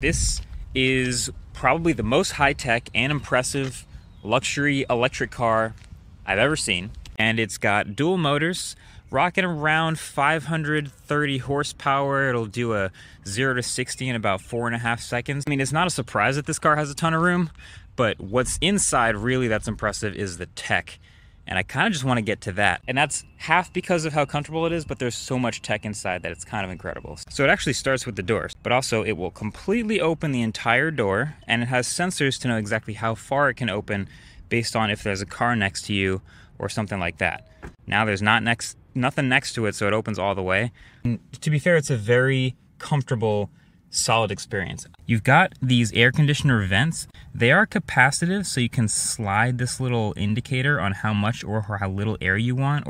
This is probably the most high-tech and impressive luxury electric car I've ever seen. And it's got dual motors, rocking around 530 horsepower. It'll do a 0 to 60 in about four and a half seconds. I mean, it's not a surprise that this car has a ton of room, but what's inside really that's impressive is the tech. And I kind of just want to get to that. And that's half because of how comfortable it is, but there's so much tech inside that it's kind of incredible. So it actually starts with the doors, but also it will completely open the entire door and it has sensors to know exactly how far it can open based on if there's a car next to you or something like that. Now there's not next nothing next to it, so it opens all the way. And to be fair, it's a very comfortable, solid experience. You've got these air conditioner vents. They are capacitive, so you can slide this little indicator on how much or how little air you want.